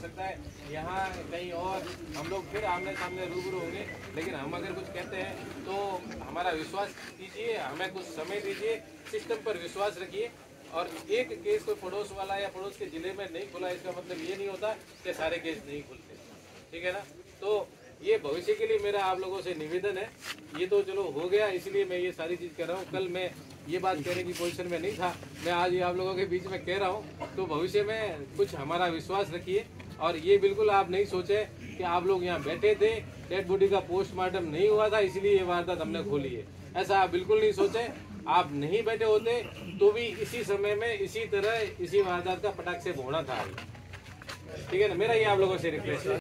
सकता है। यहाँ कहीं और हम लोग फिर आमने सामने रूबरू होंगे। लेकिन हम अगर कुछ कहते हैं तो हमारा विश्वास कीजिए, हमें कुछ समय दीजिए सिस्टम पर विश्वास रखिए। और एक केस कोई पड़ोस वाला या पड़ोस के ज़िले में नहीं खुला, इसका मतलब ये नहीं होता कि सारे केस नहीं खुलते। ठीक है ना? तो ये भविष्य के लिए मेरा आप लोगों से निवेदन है। ये तो चलो हो गया, इसलिए मैं ये सारी चीज़ कर रहा हूँ। कल मैं ये बात कहने की पोजीशन में नहीं था। मैं आज ये आप लोगों के बीच में कह रहा हूँ। तो भविष्य में कुछ हमारा विश्वास रखिए। और ये बिल्कुल आप नहीं सोचे कि आप लोग यहाँ बैठे थे डेड बॉडी का पोस्टमार्टम नहीं हुआ था, इसलिए ये वारदात हमने खोली है। ऐसा आप बिल्कुल नहीं सोचे। आप नहीं बैठे होते तो भी इसी समय में इसी तरह इसी वारदात का पटाख से होना था। ठीक है ना? मेरा ये आप लोगों से रिक्वेस्ट है।